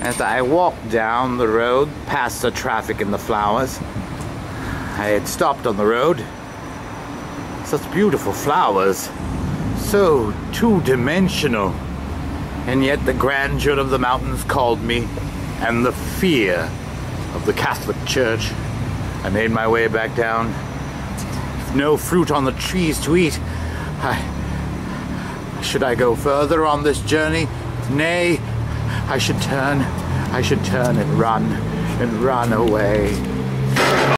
As I walked down the road past the traffic and the flowers, I had stopped on the road. Such beautiful flowers, so two dimensional. And yet the grandeur of the mountains called me, and the fear of the Catholic Church. I made my way back down. No fruit on the trees to eat. I. Should I go further on this journey? Nay, I should turn. I should turn and run and run away.